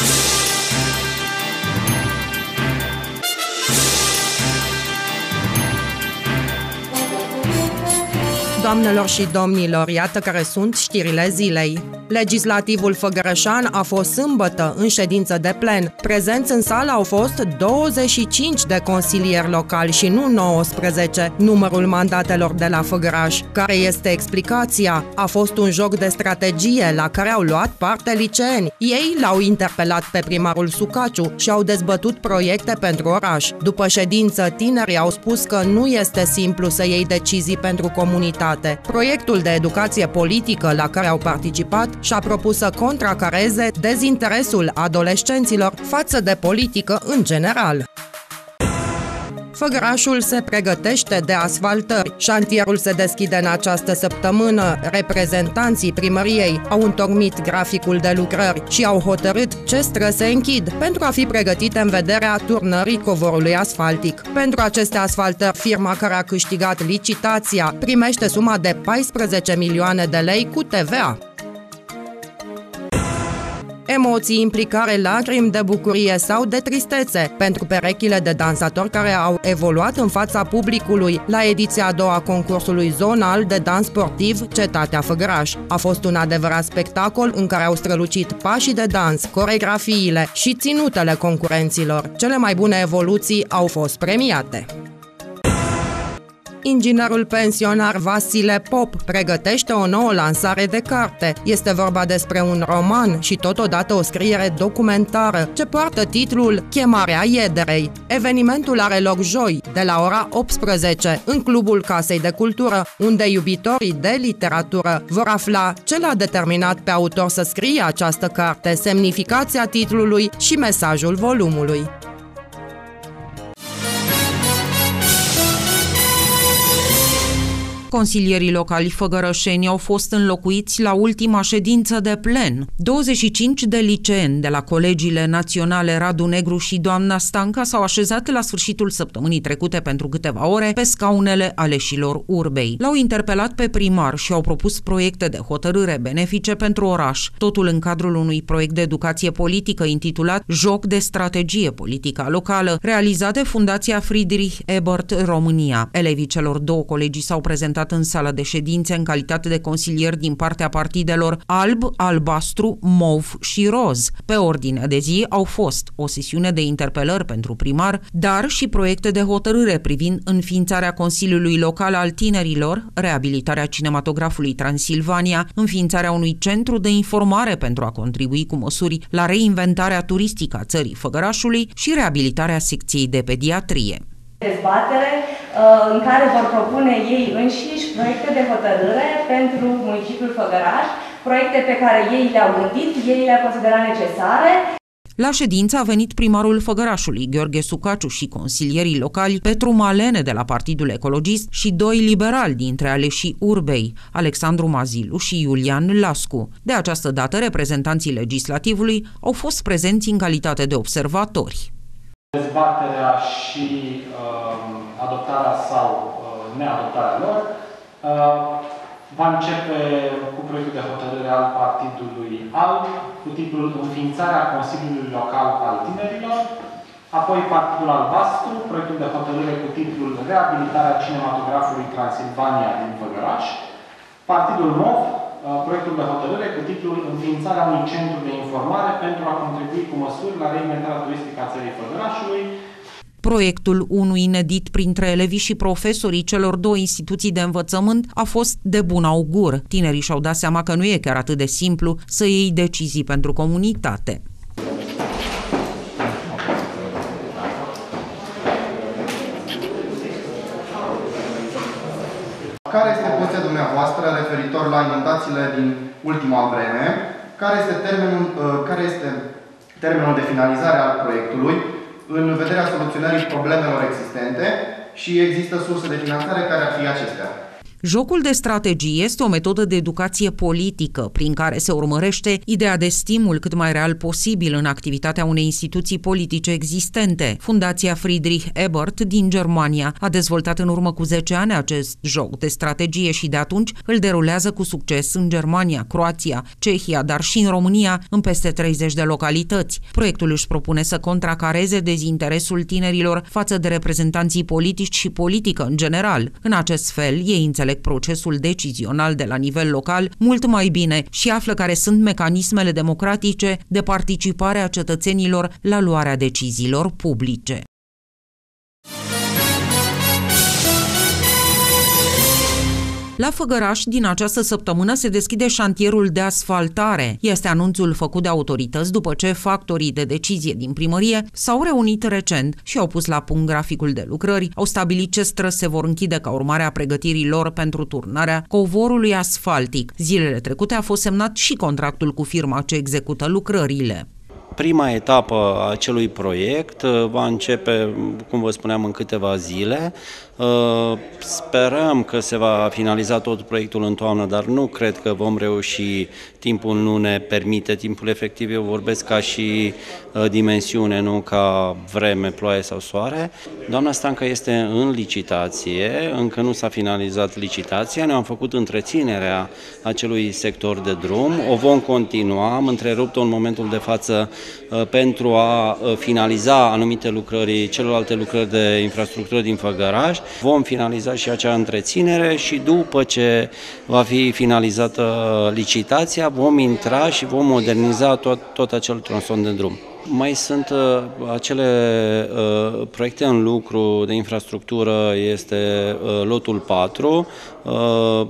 Bye. Doamnelor și domnilor, iată care sunt știrile zilei. Legislativul Făgărășan a fost sâmbătă în ședință de plen. Prezenți în sală au fost 25 de consilieri locali și nu 19, numărul mandatelor de la Făgăraș. Care este explicația? A fost un joc de strategie la care au luat parte liceeni. Ei l-au interpelat pe primarul Sucaciu și au dezbătut proiecte pentru oraș. După ședință, tinerii au spus că nu este simplu să iei decizii pentru comunitate. Proiectul de educație politică la care au participat și-a propus să contracareze dezinteresul adolescenților față de politică în general. Făgărașul se pregătește de asfaltări. Șantierul se deschide în această săptămână. Reprezentanții primăriei au întocmit graficul de lucrări și au hotărât ce stră se închid pentru a fi pregătite în vederea turnării covorului asfaltic. Pentru aceste asfaltări, firma care a câștigat licitația primește suma de 14 milioane de lei cu TVA emoții, implicare, lacrimi de bucurie sau de tristețe pentru perechile de dansatori care au evoluat în fața publicului la ediția a doua a concursului zonal de dans sportiv Cetatea Făgăraș. A fost un adevărat spectacol în care au strălucit pașii de dans, coregrafiile și ținutele concurenților. Cele mai bune evoluții au fost premiate. Inginerul pensionar Vasile Pop pregătește o nouă lansare de carte. Este vorba despre un roman și totodată o scriere documentară ce poartă titlul Chemarea Iederei. Evenimentul are loc joi, de la ora 18, în Clubul Casei de Cultură, unde iubitorii de literatură vor afla ce l-a determinat pe autor să scrie această carte, semnificația titlului și mesajul volumului. Consilierii locali făgărășeni au fost înlocuiți la ultima ședință de plen. 25 de liceeni de la colegiile naționale Radu Negru și Doamna Stanca s-au așezat la sfârșitul săptămânii trecute pentru câteva ore pe scaunele aleșilor urbei. L-au interpelat pe primar și au propus proiecte de hotărâre benefice pentru oraș, totul în cadrul unui proiect de educație politică intitulat Joc de strategie politica locală, realizat de Fundația Friedrich Ebert România. Elevii celor două colegii s-au prezentat prezentat în sala de ședințe în calitate de consilier din partea partidelor alb, albastru, mov și roz. Pe ordinea de zi au fost o sesiune de interpelări pentru primar, dar și proiecte de hotărâre privind înființarea Consiliului Local al Tinerilor, reabilitarea cinematografului Transilvania, înființarea unui centru de informare pentru a contribui cu măsuri la reinventarea turistică a țării Făgărașului și reabilitarea secției de pediatrie dezbatere uh, în care vor propune ei înșiși proiecte de hotărâre pentru municipiul Făgăraș, proiecte pe care ei le-au gândit, ei le-au considerat necesare. La ședință a venit primarul Făgărașului, Gheorghe Sucaciu și consilierii locali Petru Malene de la Partidul Ecologist și doi liberali dintre aleșii Urbei, Alexandru Mazilu și Iulian Lascu. De această dată, reprezentanții legislativului au fost prezenți în calitate de observatori. Dezbaterea și uh, adoptarea sau uh, neadoptarea lor. Uh, va începe cu proiectul de hotărâre al Partidului ALB cu titlul Înființarea Consiliului Local al Tinerilor, apoi Partidul Albastru, proiectul de hotărâre cu titlul Reabilitarea cinematografului Transilvania din Făgăraș, Partidul MOV, Uh, proiectul de hotărâre cu titlul Înființarea unui centru de informare pentru a contribui cu măsuri la reinventarea turistică a țării Făgărașului, Proiectul unui inedit printre elevii și profesorii celor două instituții de învățământ a fost de bun augur. Tinerii și-au dat seama că nu e chiar atât de simplu să iei decizii pentru comunitate. Care este poziția dumneavoastră referitor la inundațiile din ultima vreme? Care este termenul, uh, care este termenul de finalizare al proiectului în vederea soluționării problemelor existente și există surse de finanțare care ar fi acestea? Jocul de strategie este o metodă de educație politică prin care se urmărește ideea de stimul cât mai real posibil în activitatea unei instituții politice existente. Fundația Friedrich Ebert din Germania a dezvoltat în urmă cu 10 ani acest joc de strategie și de atunci îl derulează cu succes în Germania, Croația, Cehia, dar și în România, în peste 30 de localități. Proiectul își propune să contracareze dezinteresul tinerilor față de reprezentanții politici și politică în general. În acest fel, ei înțeleg procesul decizional de la nivel local mult mai bine și află care sunt mecanismele democratice de participare a cetățenilor la luarea deciziilor publice. La Făgăraș, din această săptămână, se deschide șantierul de asfaltare. Este anunțul făcut de autorități după ce factorii de decizie din primărie s-au reunit recent și au pus la punct graficul de lucrări, au stabilit ce străzi se vor închide ca urmare a pregătirii lor pentru turnarea covorului asfaltic. Zilele trecute a fost semnat și contractul cu firma ce execută lucrările. Prima etapă a acelui proiect uh, va începe, cum vă spuneam, în câteva zile. Uh, sperăm că se va finaliza tot proiectul în toamnă, dar nu cred că vom reuși, timpul nu ne permite, timpul efectiv. Eu vorbesc ca și uh, dimensiune, nu ca vreme, ploaie sau soare. Doamna Stanca este în licitație, încă nu s-a finalizat licitația, ne-am făcut întreținerea acelui sector de drum, o vom continua, am întrerupt-o în momentul de față uh, pentru a finaliza anumite lucrări, celelalte lucrări de infrastructură din Făgăraș, Vom finaliza și acea întreținere și după ce va fi finalizată licitația, vom intra și vom moderniza tot, tot acel tronson de drum. Mai sunt uh, acele uh, proiecte în lucru de infrastructură, este uh, lotul 4, uh,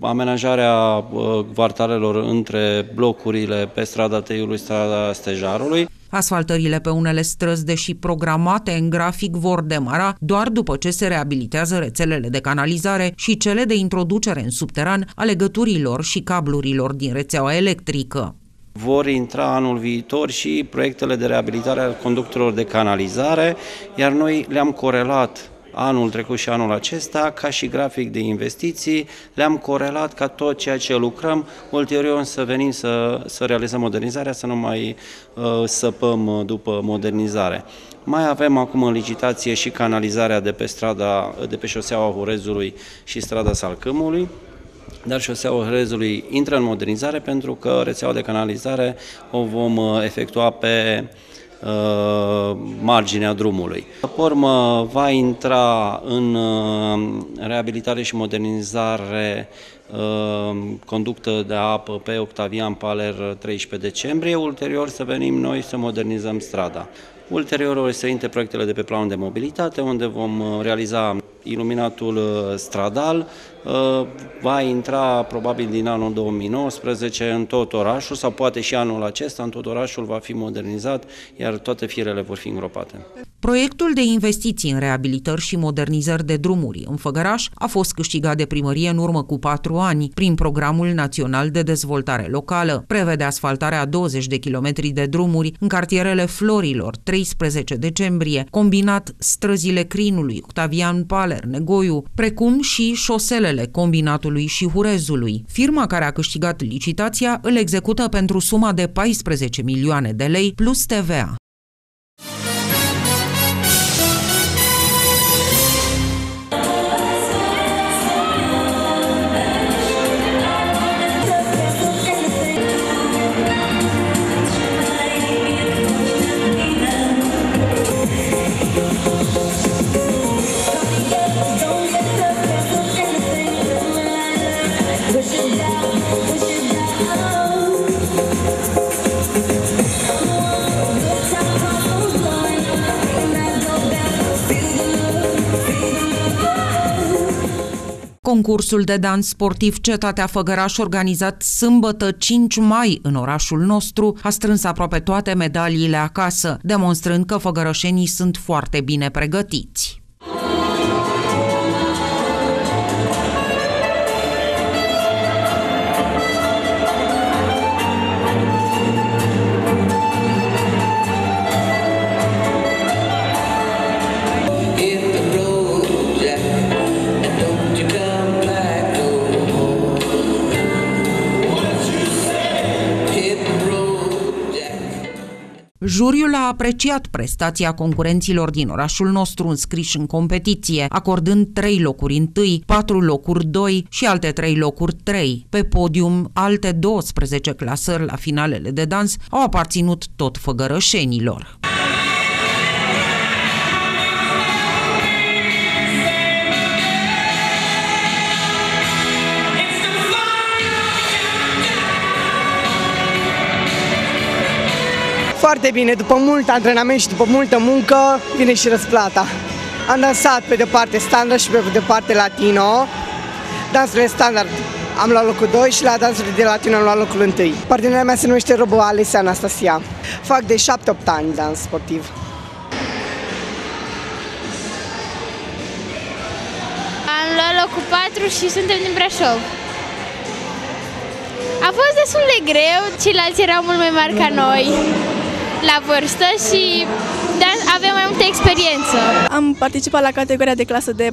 amenajarea uh, quartalelor între blocurile pe strada Teiului, strada Stejarului. Asfaltările pe unele străzi, deși programate în grafic, vor demara doar după ce se reabilitează rețelele de canalizare și cele de introducere în subteran a legăturilor și cablurilor din rețeaua electrică. Vor intra anul viitor și proiectele de reabilitare a conductorilor de canalizare, iar noi le-am corelat anul trecut și anul acesta, ca și grafic de investiții, le-am corelat ca tot ceea ce lucrăm, ulterior să venim să, să realizăm modernizarea, să nu mai uh, săpăm după modernizare. Mai avem acum în licitație și canalizarea de pe strada, de pe șoseaua Horezului și strada Salcâmului, dar șoseaua Horezului intră în modernizare pentru că rețeaua de canalizare o vom uh, efectua pe Uh, marginea drumului. Pe urmă va intra în uh, reabilitare și modernizare uh, conductă de apă pe Octavian Paler 13 decembrie, ulterior să venim noi să modernizăm strada. Ulterior o să intre proiectele de pe planul de mobilitate, unde vom realiza iluminatul stradal, va intra probabil din anul 2019 în tot orașul sau poate și anul acesta în tot orașul va fi modernizat, iar toate firele vor fi îngropate. Proiectul de investiții în reabilitări și modernizări de drumuri în Făgăraș a fost câștigat de primărie în urmă cu patru ani prin Programul Național de Dezvoltare Locală. Prevede asfaltarea a 20 de kilometri de drumuri în cartierele Florilor, 13 decembrie, combinat străzile Crinului, Octavian Paler, Negoiu, precum și șoselele combinatului și Hurezului. Firma care a câștigat licitația îl execută pentru suma de 14 milioane de lei plus TVA. Concursul de dans sportiv Cetatea Făgăraș, organizat sâmbătă 5 mai în orașul nostru, a strâns aproape toate medaliile acasă, demonstrând că făgărășenii sunt foarte bine pregătiți. Juriul a apreciat prestația concurenților din orașul nostru înscriși în competiție, acordând 3 locuri întâi, 4 locuri 2 și alte 3 locuri 3. Pe podium, alte 12 clasări la finalele de dans au aparținut tot făgărășenilor. Foarte bine, după mult antrenament și după multă muncă vine și răsplata. Am dansat pe de parte standard și pe de parte latino. Dansurile standard am luat locul 2 și la dansurile de latino am luat locul 1. Partenera mea se numește Robo Alessia Anastasia. Fac de 7-8 ani dans sportiv. Am luat locul 4 și suntem din Brașov. A fost destul de greu, ceilalți erau mult mai mari ca noi la vârstă și avem mai multă experiență. Am participat la categoria de clasă de 14-15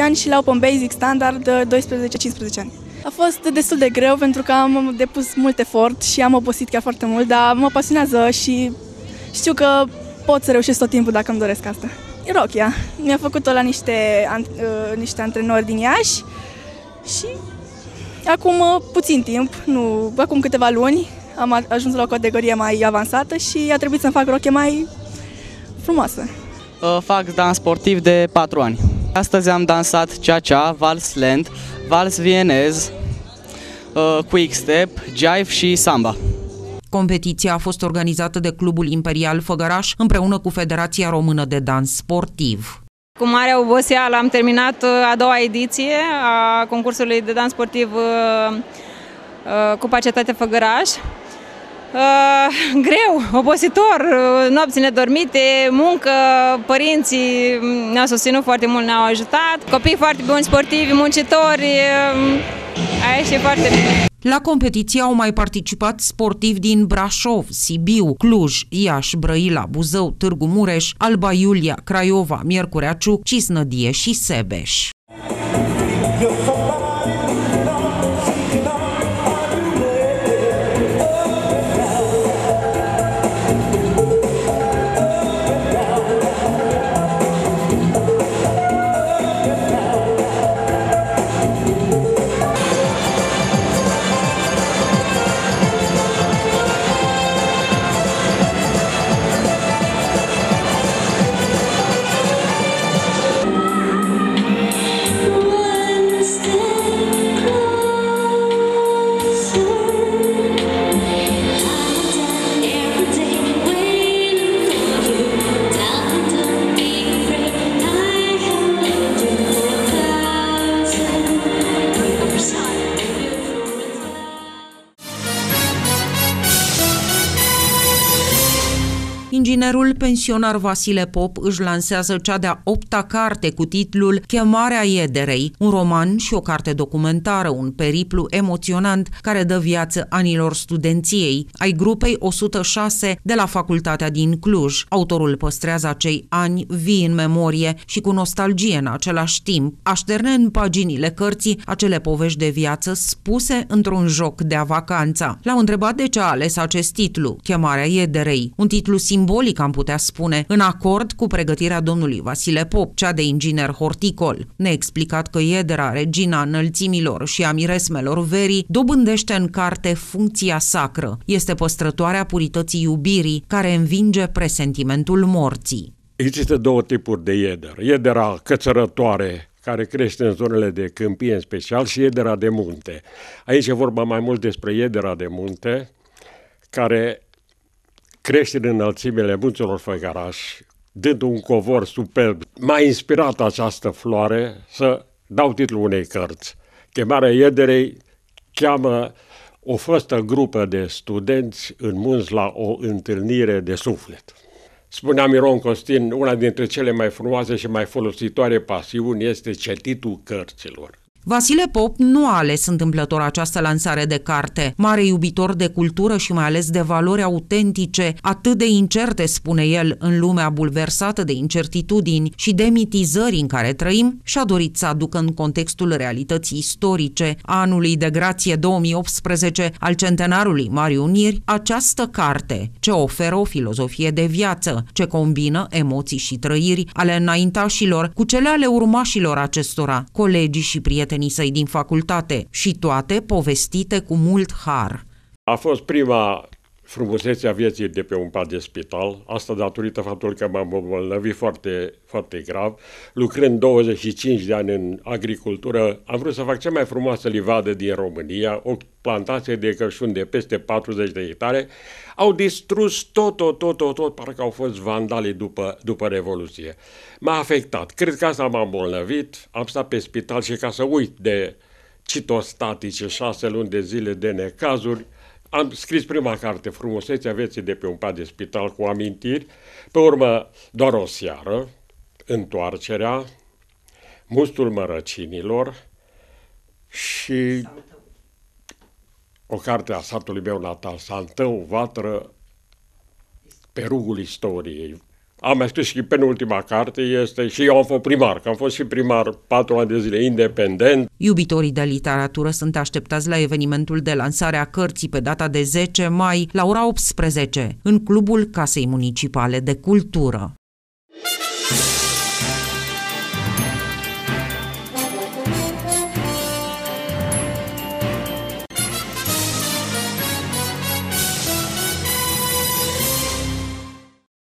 ani și la Open Basic Standard 12-15 ani. A fost destul de greu pentru că am depus mult efort și am obosit chiar foarte mult, dar mă pasionează și știu că pot să reușesc tot timpul dacă îmi doresc asta. Rochia. Mi-a făcut-o la niște, uh, niște antrenori din Iași și acum uh, puțin timp, nu, acum câteva luni, am ajuns la o categorie mai avansată și a trebuit să-mi fac roche mai frumoasă. Fac dans sportiv de 4 ani. Astăzi am dansat cha-cha, vals lent, vals vienez, quick step, jive și samba. Competiția a fost organizată de Clubul Imperial Făgăraș împreună cu Federația Română de Dans Sportiv. Cu mare oboseală am terminat a doua ediție a concursului de dans sportiv cu Pacetate Făgăraș. Uh, greu, obositor, uh, nopți nedormite, muncă, părinții ne-au susținut foarte mult, ne-au ajutat, copii foarte buni, sportivi, muncitori, uh, a ieșit foarte bine. La competiție au mai participat sportivi din Brașov, Sibiu, Cluj, Iași, Brăila, Buzău, Târgu Mureș, Alba Iulia, Craiova, Miercurea Ciuc, Cisnădie și Sebeș. Inginerul pensionar Vasile Pop își lansează cea de-a opta carte cu titlul Chemarea Iederei, un roman și o carte documentară, un periplu emoționant care dă viață anilor studenției, ai grupei 106 de la Facultatea din Cluj. Autorul păstrează acei ani vii în memorie și cu nostalgie în același timp, așterne în paginile cărții acele povești de viață spuse într-un joc de-a vacanța. L-au întrebat de ce a ales acest titlu, Chemarea Iederei, un titlu simbolic am putea spune, în acord cu pregătirea domnului Vasile Pop, cea de inginer horticol. Ne-a explicat că iedera, regina înălțimilor și a miresmelor verii, dobândește în carte funcția sacră. Este păstrătoarea purității iubirii, care învinge presentimentul morții. Există două tipuri de ieder. Iedera cățărătoare, care crește în zonele de câmpie în special, și iedera de munte. Aici e vorba mai mult despre iedera de munte, care crește în înălțimile munților Făgăraș, dând un covor superb. M-a inspirat această floare să dau titlul unei cărți. Chemarea Iederei cheamă o fostă grupă de studenți în munți la o întâlnire de suflet. Spunea Miron Costin, una dintre cele mai frumoase și mai folositoare pasiuni este cetitul cărților. Vasile Pop nu a ales întâmplător această lansare de carte. Mare iubitor de cultură și mai ales de valori autentice, atât de incerte, spune el, în lumea bulversată de incertitudini și de mitizări în care trăim, și-a dorit să aducă în contextul realității istorice anului de grație 2018 al centenarului Marii Uniri această carte, ce oferă o filozofie de viață, ce combină emoții și trăiri ale înaintașilor cu cele ale urmașilor acestora, colegii și prietenii săi din facultate, și toate povestite cu mult har. A fost prima frumusețea vieții de pe un pat de spital, asta datorită faptului că m-am îmbolnăvit foarte, foarte grav. Lucrând 25 de ani în agricultură, am vrut să fac cea mai frumoasă livadă din România, o plantație de cășuni de peste 40 de hectare. Au distrus tot, tot, tot, tot, tot parcă au fost vandali după, după Revoluție. M-a afectat. Cred că asta m-a îmbolnăvit, am stat pe spital și ca să uit de citostatice, șase luni de zile de necazuri, am scris prima carte, Frumusețea vieții de pe un pat de spital cu amintiri, pe urmă doar o seară, Întoarcerea, Mustul mărăcinilor și o carte a satului meu natal, Santău, Vatră, pe rugul istoriei, am mai scris și penultima carte, este și eu am fost primar, că am fost și primar patru ani de zile independent. Iubitorii de literatură sunt așteptați la evenimentul de lansare a cărții pe data de 10 mai la ora 18 în Clubul Casei Municipale de Cultură.